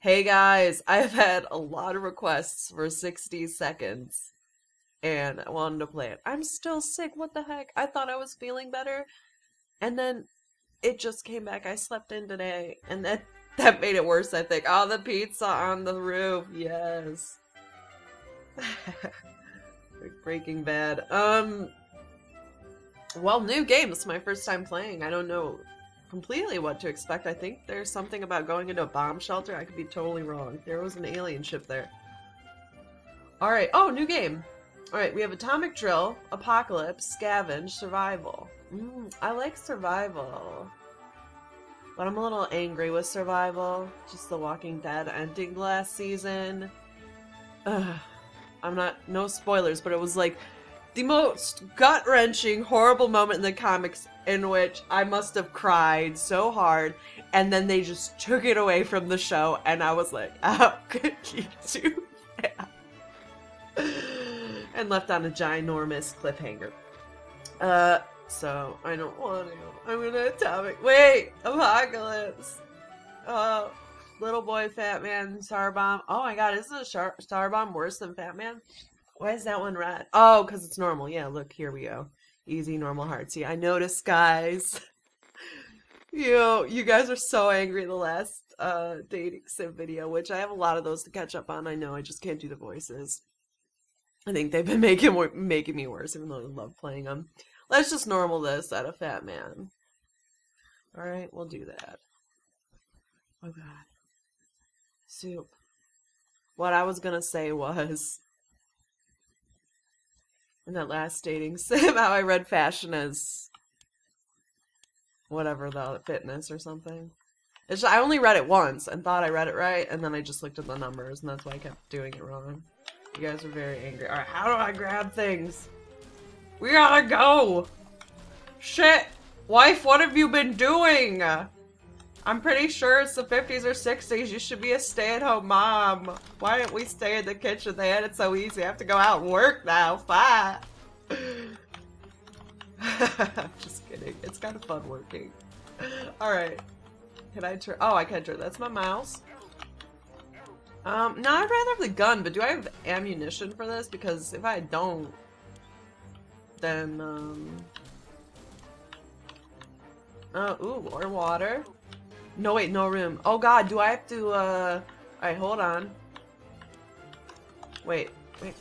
Hey guys, I've had a lot of requests for 60 seconds and I wanted to play it. I'm still sick. What the heck? I thought I was feeling better and then it just came back. I slept in today and that that made it worse, I think. Oh, the pizza on the roof. Yes. Breaking Bad. Um well, new game. It's my first time playing. I don't know completely what to expect. I think there's something about going into a bomb shelter. I could be totally wrong. There was an alien ship there. Alright. Oh, new game. Alright, we have Atomic Drill, Apocalypse, Scavenge, Survival. Mm, I like Survival. But I'm a little angry with Survival. Just The Walking Dead ending last season. Ugh. I'm not, no spoilers, but it was like the most gut wrenching, horrible moment in the comics in which I must have cried so hard, and then they just took it away from the show, and I was like, how could you do that? and left on a ginormous cliffhanger. Uh, so I don't want to. I'm gonna atomic. Wait, apocalypse. Uh, little boy, fat man, star bomb. Oh my god, is a star bomb worse than fat man? Why is that one red? Oh, because it's normal. Yeah, look, here we go. Easy, normal, hard. See, I noticed, guys. you know, you guys are so angry the last uh dating sim video, which I have a lot of those to catch up on. I know, I just can't do the voices. I think they've been making making me worse, even though I love playing them. Let's just normal this at a fat man. All right, we'll do that. Oh God, soup. What I was gonna say was in that last dating sim how I read fashion as whatever the fitness or something. It's just, I only read it once and thought I read it right, and then I just looked at the numbers, and that's why I kept doing it wrong. You guys are very angry. Alright, how do I grab things? We gotta go! Shit! Wife, what have you been doing? I'm pretty sure it's the 50s or 60s. You should be a stay-at-home mom. Why don't we stay in the kitchen? They had it so easy. I have to go out and work now. Fine. Just kidding. It's kind of fun working. Alright. Can I turn? Oh, I can turn. That's my mouse. Um, no, I'd rather have the gun, but do I have ammunition for this? Because if I don't, then, um... Uh, ooh, more water. No, wait, no room. Oh god, do I have to, uh... Alright, hold on. Wait, wait.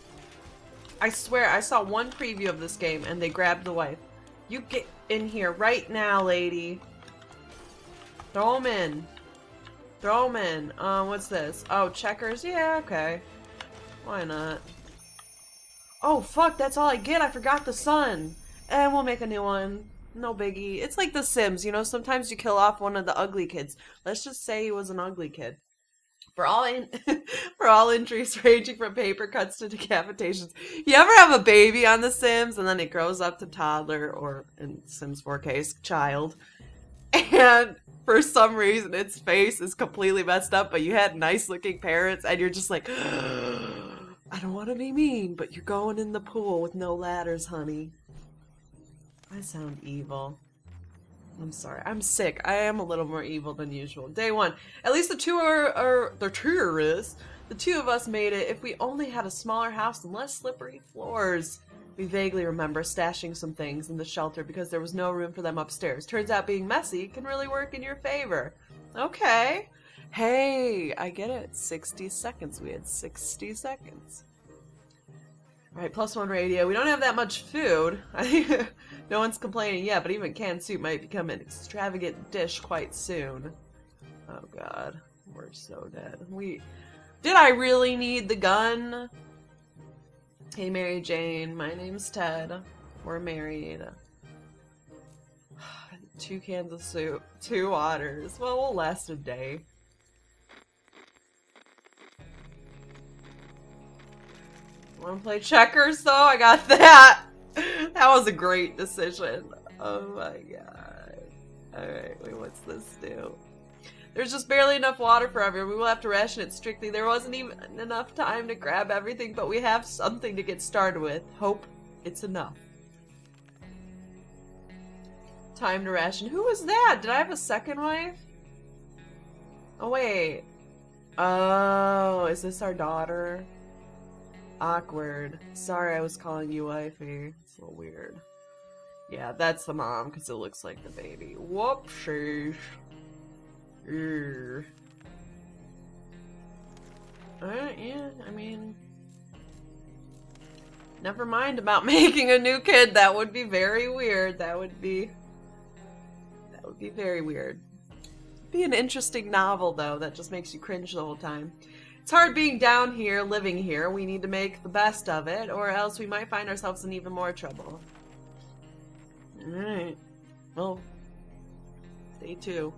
I swear, I saw one preview of this game and they grabbed the wife. You get in here right now, lady. Throw in. Throw him in. Um, what's this? Oh, checkers? Yeah, okay. Why not? Oh, fuck, that's all I get. I forgot the sun. And we'll make a new one. No biggie. It's like The Sims, you know, sometimes you kill off one of the ugly kids. Let's just say he was an ugly kid. For all in for all injuries ranging from paper cuts to decapitations. You ever have a baby on The Sims and then it grows up to toddler or in Sims 4K's child and for some reason its face is completely messed up, but you had nice looking parents and you're just like I don't want to be mean, but you're going in the pool with no ladders, honey. I sound evil. I'm sorry. I'm sick. I am a little more evil than usual. Day one. At least the two are, are the tourists. The two of us made it. If we only had a smaller house and less slippery floors. We vaguely remember stashing some things in the shelter because there was no room for them upstairs. Turns out being messy can really work in your favor. Okay. Hey, I get it. 60 seconds. We had 60 seconds. Alright, plus one radio. We don't have that much food. No one's complaining yet, but even canned soup might become an extravagant dish quite soon. Oh god. We're so dead. We... Did I really need the gun? Hey Mary Jane, my name's Ted. We're married. two cans of soup, two waters. Well, we'll last a day. Wanna play checkers though? I got that! That was a great decision. Oh my god. Alright, wait, what's this do? There's just barely enough water for everyone. We will have to ration it strictly. There wasn't even enough time to grab everything, but we have something to get started with. Hope it's enough. Time to ration. Who was that? Did I have a second wife? Oh, wait. Oh, is this our daughter? Awkward. Sorry I was calling you wifey. It's a little weird. Yeah, that's the mom, because it looks like the baby. Whoopsies. Alright, uh, yeah, I mean... Never mind about making a new kid. That would be very weird. That would be... That would be very weird. Be an interesting novel, though, that just makes you cringe the whole time. It's hard being down here, living here. We need to make the best of it, or else we might find ourselves in even more trouble. Alright. Well, day two.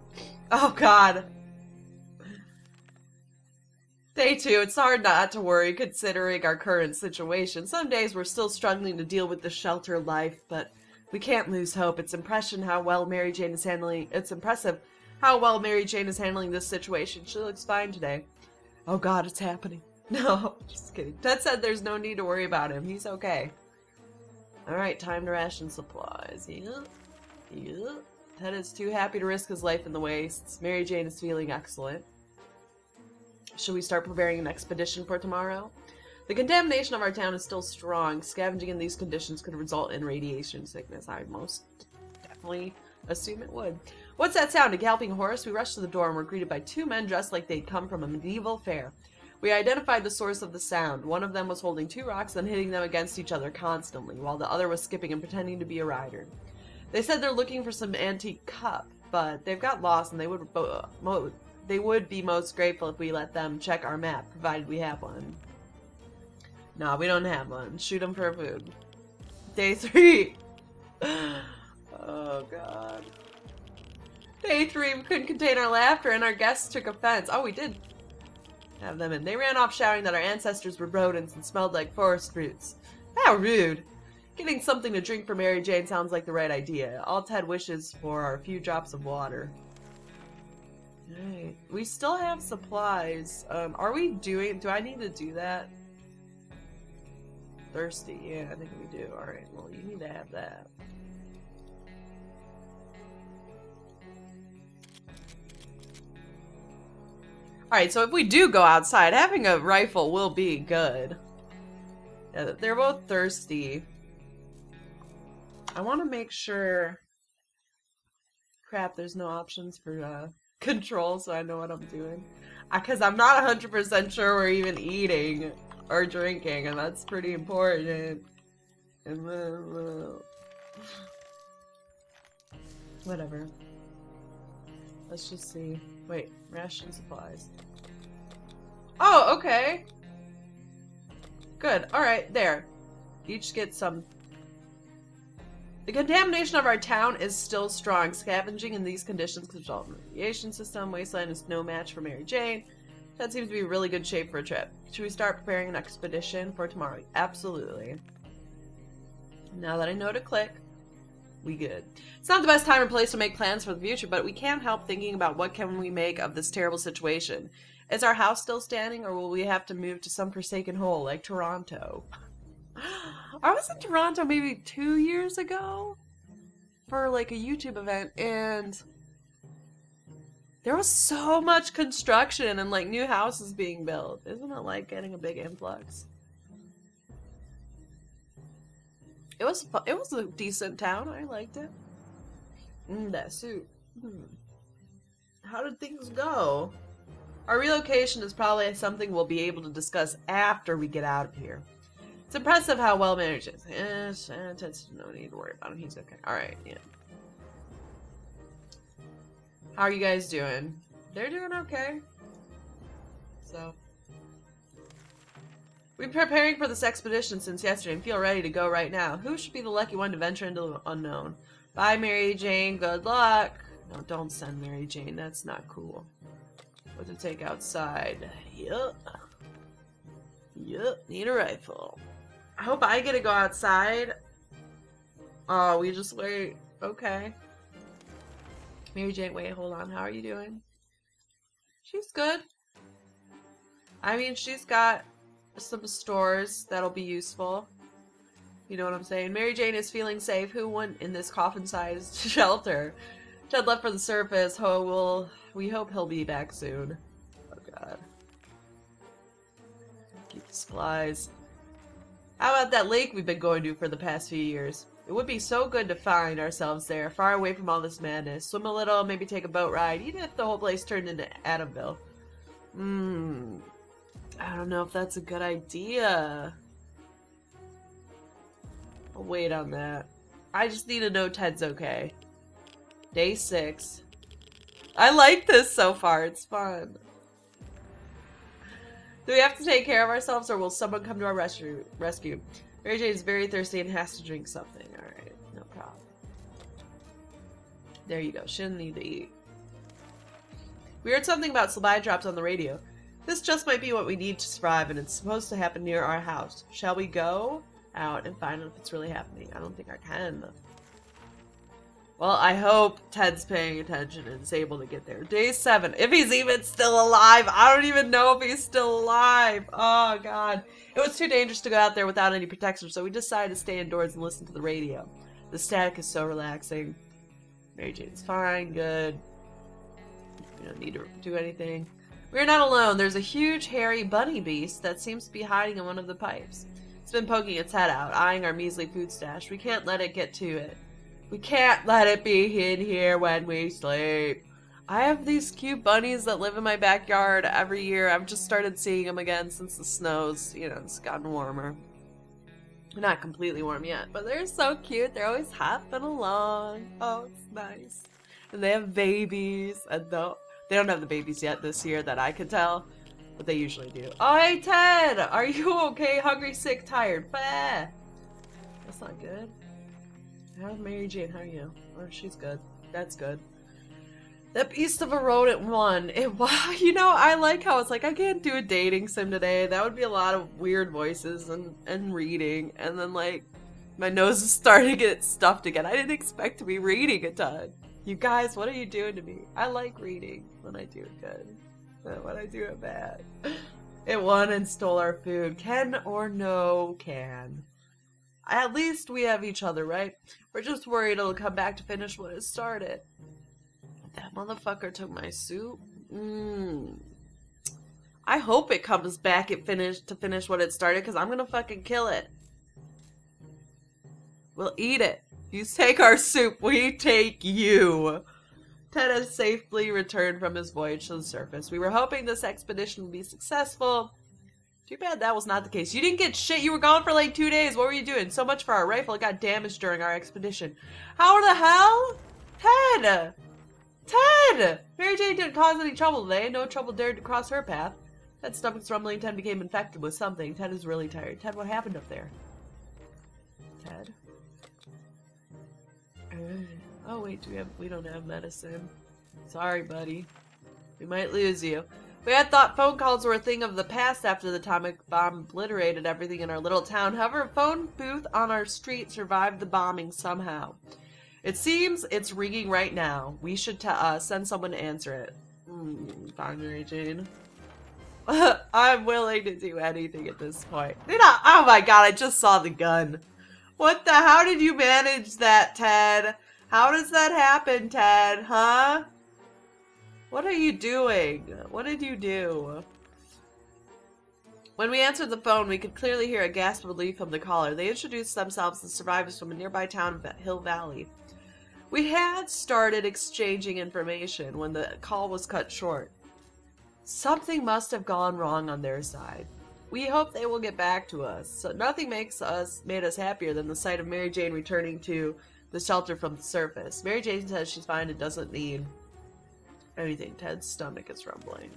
Oh, God. Day two, it's hard not to worry considering our current situation. Some days we're still struggling to deal with the shelter life, but we can't lose hope. It's impression how well Mary Jane is handling it's impressive how well Mary Jane is handling this situation. She looks fine today. Oh god, it's happening. No, just kidding. Ted said there's no need to worry about him. He's okay. Alright, time to ration supplies. Yeah. Yeah. Ted is too happy to risk his life in the wastes. Mary Jane is feeling excellent. Should we start preparing an expedition for tomorrow? The contamination of our town is still strong. Scavenging in these conditions could result in radiation sickness. I most definitely assume it would. What's that sound? A galloping horse? We rushed to the door and were greeted by two men dressed like they'd come from a medieval fair. We identified the source of the sound. One of them was holding two rocks and hitting them against each other constantly, while the other was skipping and pretending to be a rider. They said they're looking for some antique cup, but they've got lost and they would they would be most grateful if we let them check our map, provided we have one. Nah, we don't have one. Shoot them for food. Day three. oh, God. Day three, couldn't contain our laughter and our guests took offense. Oh, we did have them in. They ran off shouting that our ancestors were rodents and smelled like forest fruits. How rude. Getting something to drink for Mary Jane sounds like the right idea. All Ted wishes for are a few drops of water. We still have supplies. Um, are we doing... Do I need to do that? Thirsty. Yeah, I think we do. Alright, well, you need to have that. Alright, so if we do go outside, having a rifle will be good. Yeah, they're both thirsty. I want to make sure... Crap, there's no options for uh, control, so I know what I'm doing. Because I'm not 100% sure we're even eating or drinking, and that's pretty important. And then... Uh, whatever. Let's just see. Wait, ration supplies. Oh, okay. Good. Alright, there. Each get some. The contamination of our town is still strong. Scavenging in these conditions could result in radiation system. Wasteland is no match for Mary Jane. That seems to be really good shape for a trip. Should we start preparing an expedition for tomorrow? Absolutely. Now that I know to click, we good. It's not the best time or place to make plans for the future, but we can't help thinking about what can we make of this terrible situation. Is our house still standing, or will we have to move to some forsaken hole like Toronto? I was in Toronto maybe two years ago for like a YouTube event, and there was so much construction and like new houses being built. Isn't it like getting a big influx? It was it was a decent town. I liked it. Mm, that suit. Hmm. How did things go? Our relocation is probably something we'll be able to discuss after we get out of here. It's impressive how well managed it is. Eh, no need to worry about him. He's okay. Alright, yeah. How are you guys doing? They're doing okay. So, We've been preparing for this expedition since yesterday and feel ready to go right now. Who should be the lucky one to venture into the unknown? Bye, Mary Jane. Good luck. No, don't send Mary Jane. That's not cool. What to take outside? Yup. Yup. Need a rifle. I hope I get to go outside. Oh, we just wait. Okay. Mary Jane, wait, hold on. How are you doing? She's good. I mean, she's got some stores that'll be useful. You know what I'm saying? Mary Jane is feeling safe. Who went in this coffin-sized shelter? Ted left for the surface. Oh, well, we hope he'll be back soon. Oh, God. Keep the supplies. How about that lake we've been going to for the past few years? It would be so good to find ourselves there, far away from all this madness. Swim a little, maybe take a boat ride, even if the whole place turned into Adamville. Hmm. I don't know if that's a good idea. I'll wait on that. I just need to know Ted's okay. Day six. I like this so far. It's fun. Do we have to take care of ourselves or will someone come to our rescue? Mary Jane is very thirsty and has to drink something. Alright, no problem. There you go. She didn't need to eat. We heard something about supply drops on the radio. This just might be what we need to survive, and it's supposed to happen near our house. Shall we go out and find out if it's really happening? I don't think I can. Well, I hope Ted's paying attention and is able to get there. Day seven. If he's even still alive. I don't even know if he's still alive. Oh, God. It was too dangerous to go out there without any protection, so we decided to stay indoors and listen to the radio. The static is so relaxing. Mary Jane's fine, good. We don't need to do anything. We're not alone. There's a huge, hairy bunny beast that seems to be hiding in one of the pipes. It's been poking its head out, eyeing our measly food stash. We can't let it get to it. We can't let it be in here when we sleep. I have these cute bunnies that live in my backyard every year. I've just started seeing them again since the snows, you know, it's gotten warmer. Not completely warm yet, but they're so cute. They're always hopping along. Oh, it's nice. And they have babies. And though they don't have the babies yet this year that I can tell, but they usually do. Oh, hey, Ted! Are you okay? Hungry, sick, tired? Bah! That's not good. How's Mary Jane? How are you? Oh, she's good. That's good. That beast of a rodent won. It wow, you know, I like how it's like I can't do a dating sim today. That would be a lot of weird voices and and reading, and then like my nose is starting to get stuffed again. I didn't expect to be reading a ton. You guys, what are you doing to me? I like reading when I do it good, but when I do it bad. It won and stole our food. Can or no can. At least we have each other, right? We're just worried it'll come back to finish what it started. That motherfucker took my soup. Mmm. I hope it comes back and finish to finish what it started, because I'm gonna fucking kill it. We'll eat it. You take our soup, we take you. Ted has safely returned from his voyage to the surface. We were hoping this expedition would be successful. Too bad that was not the case. You didn't get shit. You were gone for like two days. What were you doing? So much for our rifle. It got damaged during our expedition. How the hell? Ted! Ted! Mary Jane didn't cause any trouble today. No trouble dared to cross her path. Ted's stomach's rumbling. Ted became infected with something. Ted is really tired. Ted, what happened up there? Ted? Oh wait, do we have? We don't have medicine. Sorry, buddy. We might lose you. We had thought phone calls were a thing of the past after the atomic bomb obliterated everything in our little town. However, a phone booth on our street survived the bombing somehow. It seems it's ringing right now. We should uh, send someone to answer it. Mm, Mary Jane. I'm willing to do anything at this point. Know, oh my god, I just saw the gun. What the? How did you manage that, Ted? How does that happen, Ted? Huh? What are you doing? What did you do? When we answered the phone, we could clearly hear a gasp of relief from the caller. They introduced themselves as survivors from a nearby town Hill Valley. We had started exchanging information when the call was cut short. Something must have gone wrong on their side. We hope they will get back to us. So nothing makes us made us happier than the sight of Mary Jane returning to the shelter from the surface. Mary Jane says she's fine and doesn't need anything. Ted's stomach is rumbling.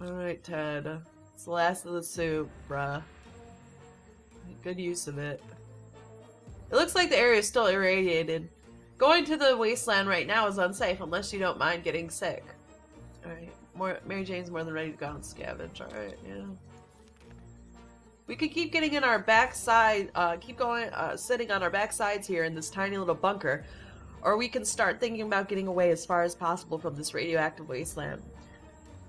Alright, Ted. It's the last of the soup, bruh. Good use of it. It looks like the area is still irradiated. Going to the wasteland right now is unsafe unless you don't mind getting sick. Alright, more Mary Jane's more than ready to go and scavenge. Alright, yeah. We could keep getting in our backside, uh, keep going, uh, sitting on our backsides here in this tiny little bunker, or we can start thinking about getting away as far as possible from this radioactive wasteland.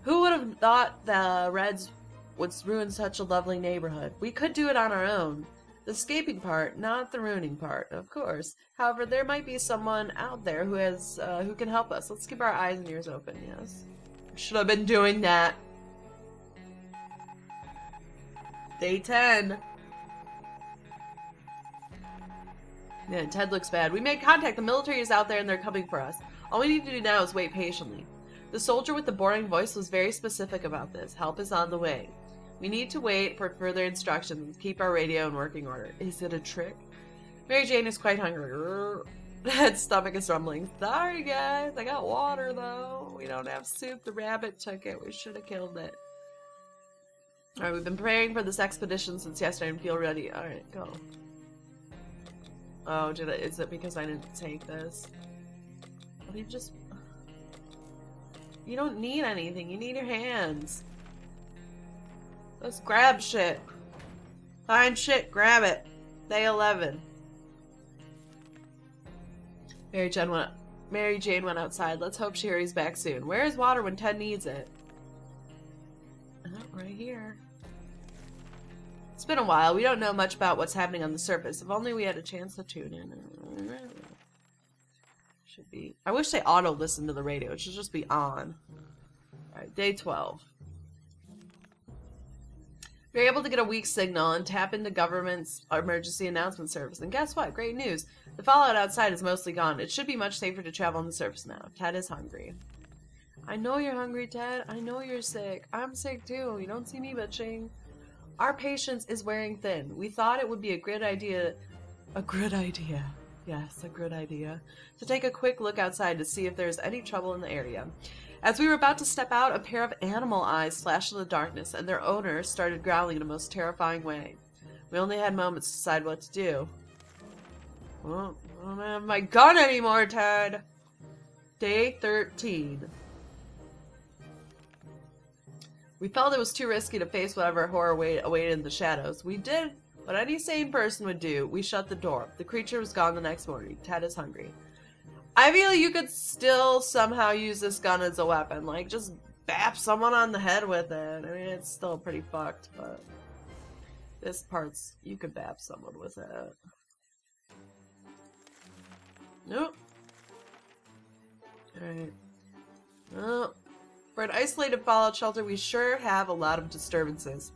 Who would have thought the Reds would ruin such a lovely neighborhood? We could do it on our own. The escaping part, not the ruining part, of course. However, there might be someone out there who has uh, who can help us. Let's keep our eyes and ears open. Yes, should have been doing that. Day 10. Yeah, Ted looks bad. We made contact. The military is out there and they're coming for us. All we need to do now is wait patiently. The soldier with the boring voice was very specific about this. Help is on the way. We need to wait for further instructions keep our radio in working order. Is it a trick? Mary Jane is quite hungry. That stomach is rumbling. Sorry, guys. I got water, though. We don't have soup. The rabbit took it. We should have killed it. Alright, we've been praying for this expedition since yesterday and feel ready. Alright, go. Oh, did it? Is it because I didn't take this? Well, you just... You don't need anything. You need your hands. Let's grab shit. Find shit, grab it. Day 11. Mary Jane went Mary Jane went outside. Let's hope she hurries back soon. Where is water when Ted needs it? Oh, right here. It's been a while. We don't know much about what's happening on the surface. If only we had a chance to tune in. Should be. I wish they auto listen to the radio. It should just be on. Alright, day 12. You're able to get a weak signal and tap into government's emergency announcement service. And guess what? Great news. The fallout outside is mostly gone. It should be much safer to travel on the surface now. Ted is hungry. I know you're hungry, Ted. I know you're sick. I'm sick too. You don't see me bitching. Our patience is wearing thin. We thought it would be a good idea. A good idea. Yes, a good idea. To take a quick look outside to see if there's any trouble in the area. As we were about to step out, a pair of animal eyes flashed in the darkness, and their owner started growling in a most terrifying way. We only had moments to decide what to do. Well, I don't have my gun anymore, Ted! Day 13. We felt it was too risky to face whatever horror awaited in the shadows. We did what any sane person would do. We shut the door. The creature was gone the next morning. Ted is hungry. I feel you could still somehow use this gun as a weapon. Like, just bap someone on the head with it. I mean, it's still pretty fucked, but... This part's... You could bap someone with it. Nope. Alright. Well, for an isolated fallout shelter, we sure have a lot of disturbances.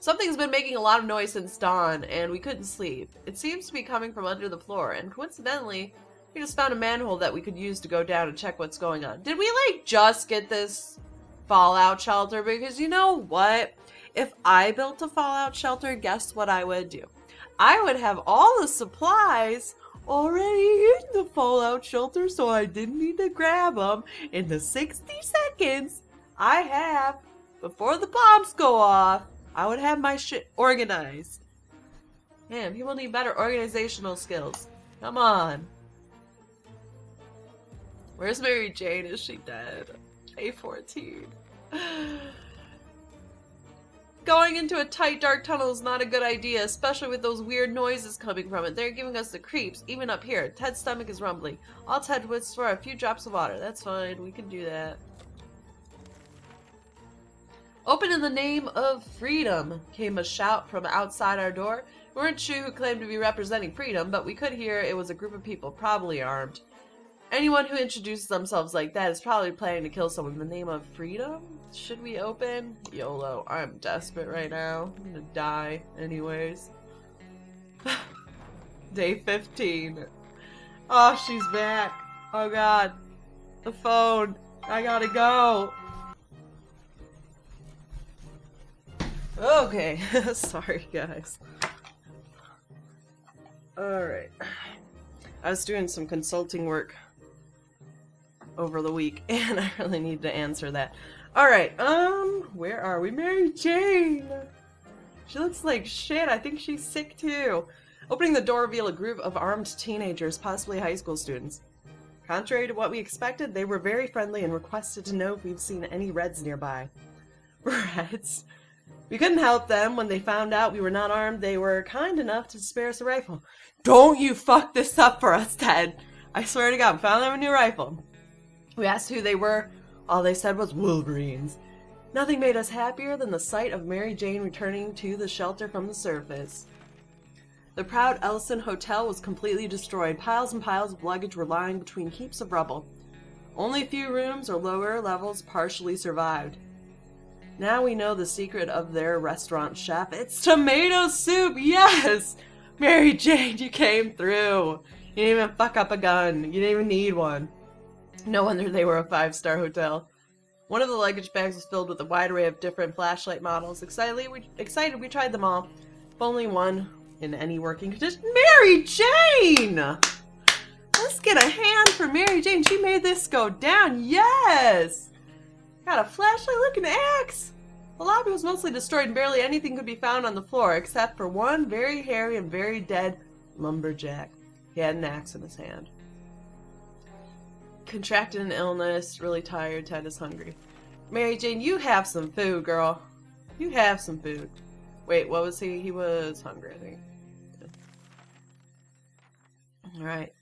Something's been making a lot of noise since dawn, and we couldn't sleep. It seems to be coming from under the floor, and coincidentally, we just found a manhole that we could use to go down and check what's going on. Did we, like, just get this fallout shelter? Because you know what? If I built a fallout shelter, guess what I would do? I would have all the supplies already in the fallout shelter so I didn't need to grab them in the 60 seconds I have before the bombs go off. I would have my shit organized. Man, people need better organizational skills. Come on. Where's Mary Jane? Is she dead? A14. Going into a tight, dark tunnel is not a good idea, especially with those weird noises coming from it. They're giving us the creeps, even up here. Ted's stomach is rumbling. All Ted was for a few drops of water. That's fine. We can do that. Open in the name of freedom, came a shout from outside our door. We weren't sure who claimed to be representing freedom, but we could hear it was a group of people, probably armed. Anyone who introduces themselves like that is probably planning to kill someone in the name of freedom? Should we open? YOLO. I'm desperate right now. I'm gonna die anyways. Day 15. Oh, she's back. Oh god. The phone. I gotta go. Okay. Sorry, guys. Alright. I was doing some consulting work over the week, and I really need to answer that. Alright, um, where are we? Mary Jane! She looks like shit. I think she's sick too. Opening the door revealed a group of armed teenagers, possibly high school students. Contrary to what we expected, they were very friendly and requested to know if we've seen any Reds nearby. Reds? We couldn't help them. When they found out we were not armed, they were kind enough to spare us a rifle. Don't you fuck this up for us, Ted! I swear to God, found them a new rifle. We asked who they were. All they said was Wolverines. Nothing made us happier than the sight of Mary Jane returning to the shelter from the surface. The proud Ellison Hotel was completely destroyed. Piles and piles of luggage were lying between heaps of rubble. Only a few rooms or lower levels partially survived. Now we know the secret of their restaurant chef. It's tomato soup, yes! Mary Jane, you came through. You didn't even fuck up a gun. You didn't even need one. No wonder they were a five-star hotel. One of the luggage bags was filled with a wide array of different flashlight models. Excitedly, we, excited, we tried them all. If only one in any working condition. Mary Jane! Let's get a hand for Mary Jane. She made this go down. Yes! Got a flashlight. Look an axe. The lobby was mostly destroyed and barely anything could be found on the floor except for one very hairy and very dead lumberjack. He had an axe in his hand. Contracted an illness, really tired, Ted is hungry. Mary Jane, you have some food, girl. You have some food. Wait, what was he? He was hungry, I think. Alright.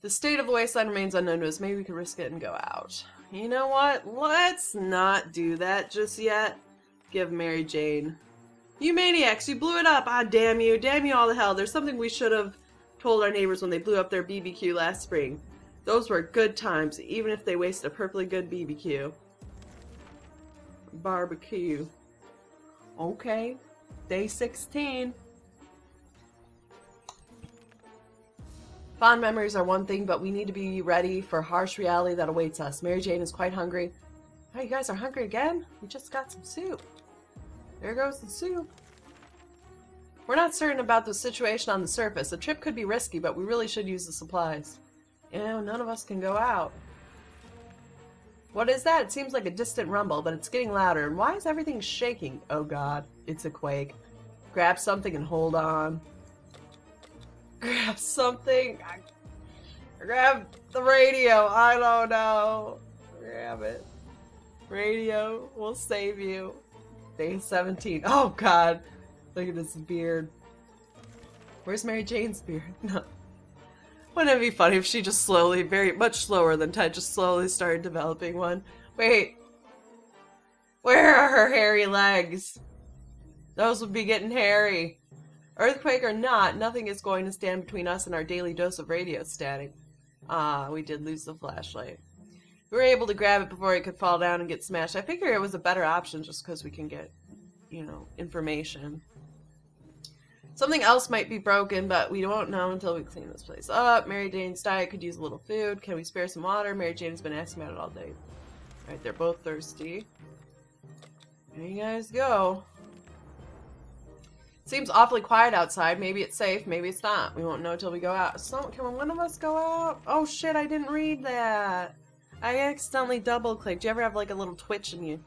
The state of the wasteland remains unknown to us. Maybe we could risk it and go out. You know what? Let's not do that just yet. Give Mary Jane. You maniacs, you blew it up. Ah, damn you. Damn you all to hell. There's something we should have told our neighbors when they blew up their BBQ last spring. Those were good times, even if they wasted a perfectly good BBQ. Barbecue. Okay. Day 16. Fond memories are one thing, but we need to be ready for harsh reality that awaits us. Mary Jane is quite hungry. Oh, you guys are hungry again? We just got some soup. There goes the soup. We're not certain about the situation on the surface. The trip could be risky, but we really should use the supplies. You know, none of us can go out. What is that? It seems like a distant rumble, but it's getting louder. And why is everything shaking? Oh god, it's a quake. Grab something and hold on. Grab something. Grab the radio. I don't know. Grab it. Radio will save you. Day 17. Oh god. Look at this beard. Where's Mary Jane's beard? No. Wouldn't it be funny if she just slowly, very much slower than Ted, just slowly started developing one? Wait. Where are her hairy legs? Those would be getting hairy. Earthquake or not, nothing is going to stand between us and our daily dose of radio static. Ah, we did lose the flashlight. We were able to grab it before it could fall down and get smashed. I figure it was a better option just because we can get, you know, information. Something else might be broken, but we won't know until we clean this place up. Mary Jane's diet could use a little food. Can we spare some water? Mary Jane's been asking about it all day. Alright, they're both thirsty. There you guys go. Seems awfully quiet outside. Maybe it's safe, maybe it's not. We won't know till we go out. So, can one of us go out? Oh shit, I didn't read that. I accidentally double clicked. Do you ever have like a little twitch in you?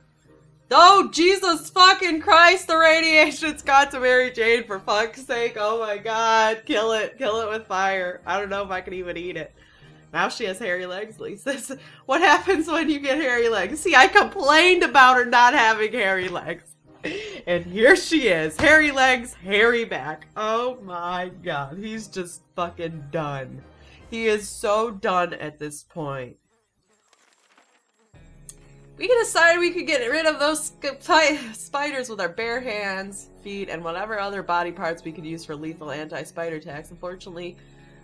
Oh, Jesus fucking Christ, the radiation's got to Mary Jane, for fuck's sake. Oh my god, kill it. Kill it with fire. I don't know if I can even eat it. Now she has hairy legs, Lisa. What happens when you get hairy legs? See, I complained about her not having hairy legs. And here she is. Hairy legs, hairy back. Oh my god, he's just fucking done. He is so done at this point. We could decide we could get rid of those spiders with our bare hands, feet, and whatever other body parts we could use for lethal anti-spider attacks. Unfortunately,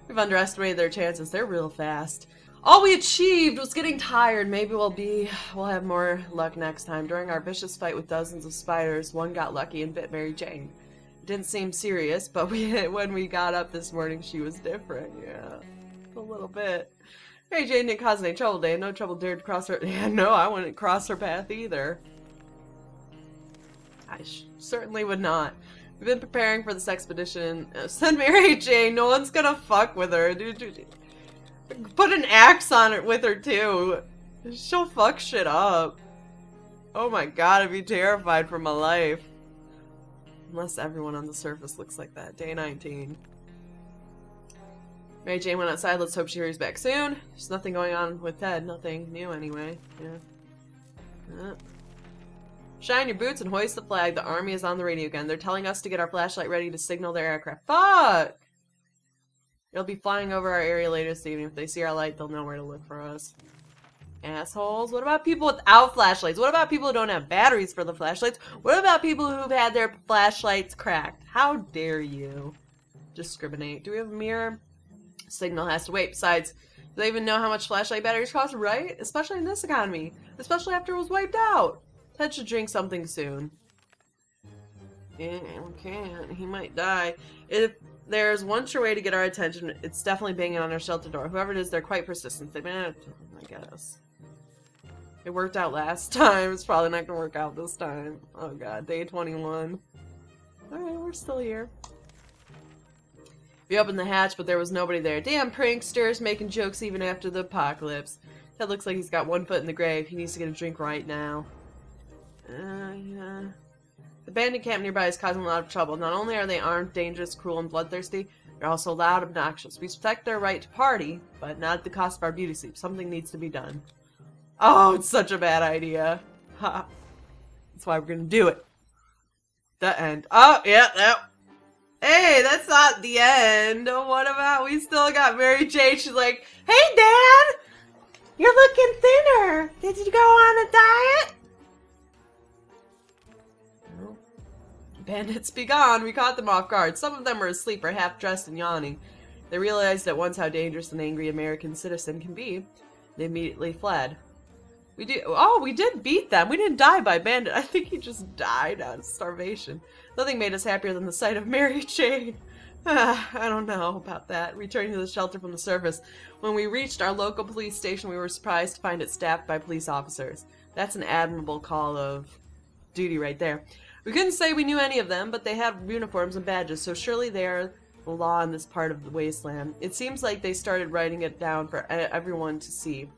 we've underestimated their chances. They're real fast. All we achieved was getting tired. Maybe we'll be, we'll have more luck next time. During our vicious fight with dozens of spiders, one got lucky and bit Mary Jane. It didn't seem serious, but we, when we got up this morning, she was different. Yeah, a little bit. Mary Jane didn't cause any trouble today. No trouble dared to cross her. Yeah, no, I wouldn't cross her path either. I certainly would not. We've been preparing for this expedition. Uh, send Mary Jane. No one's gonna fuck with her. Dude, dude, Put an axe on it with her too. She'll fuck shit up. Oh my god, I'd be terrified for my life. Unless everyone on the surface looks like that. Day 19. Mary Jane went outside. Let's hope she hurries back soon. There's nothing going on with Ted. Nothing new anyway. Yeah. Shine your boots and hoist the flag. The army is on the radio again. They're telling us to get our flashlight ready to signal their aircraft. Fuck! They'll be flying over our area later this evening. If they see our light, they'll know where to look for us. Assholes. What about people without flashlights? What about people who don't have batteries for the flashlights? What about people who've had their flashlights cracked? How dare you discriminate? Do we have a mirror? Signal has to wait. Besides, do they even know how much flashlight batteries cost, right? Especially in this economy. Especially after it was wiped out. Ted should drink something soon. Yeah, can't. He might die. If there's one sure way to get our attention, it's definitely banging on our shelter door. Whoever it is, they're quite persistent. They've been at it, I guess. It worked out last time. It's probably not gonna work out this time. Oh god, day 21. Alright, we're still here. We opened the hatch, but there was nobody there. Damn pranksters making jokes even after the apocalypse. That looks like he's got one foot in the grave. He needs to get a drink right now. Uh, yeah. The bandit camp nearby is causing a lot of trouble. Not only are they armed, dangerous, cruel, and bloodthirsty, they're also loud, obnoxious. We respect their right to party, but not at the cost of our beauty sleep. Something needs to be done. Oh, it's such a bad idea. Ha. That's why we're gonna do it. The end. Oh, yeah, that. Hey, that's not the end. What about we still got Mary Jane? She's like, Hey, Dad! You're looking thinner. Did you go on a diet? Bandits be gone. We caught them off guard. Some of them were asleep or half dressed and yawning. They realized at once how dangerous an angry American citizen can be. They immediately fled. We do. Oh, we did beat them. We didn't die by bandit. I think he just died out of starvation. Nothing made us happier than the sight of Mary Jane. I don't know about that. Returning to the shelter from the surface. When we reached our local police station, we were surprised to find it staffed by police officers. That's an admirable call of duty right there. We couldn't say we knew any of them, but they had uniforms and badges, so surely they are the law in this part of the wasteland. It seems like they started writing it down for everyone to see.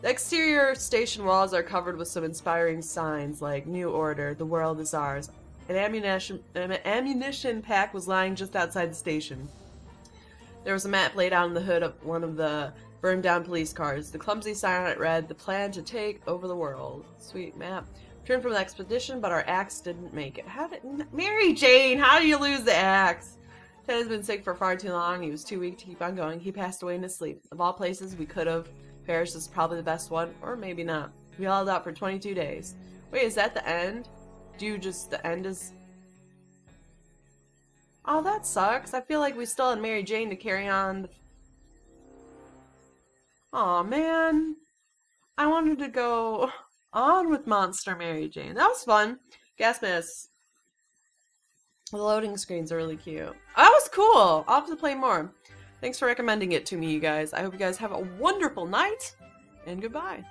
The exterior station walls are covered with some inspiring signs like New Order, The World is Ours. An ammunition, an ammunition pack was lying just outside the station. There was a map laid out on the hood of one of the burned down police cars. The clumsy sign on it read, The plan to take over the world. Sweet map. Returned from the expedition, but our axe didn't make it. How did... Mary Jane, how do you lose the axe? Ted has been sick for far too long. He was too weak to keep on going. He passed away in his sleep. Of all places we could have Paris is probably the best one, or maybe not. We held out for 22 days. Wait, is that the end? Do you just, the end is... Oh, that sucks. I feel like we still had Mary Jane to carry on. oh, man. I wanted to go on with Monster Mary Jane. That was fun. Gas mask. The loading screens are really cute. Oh, that was cool. I'll have to play more. Thanks for recommending it to me, you guys. I hope you guys have a wonderful night, and goodbye.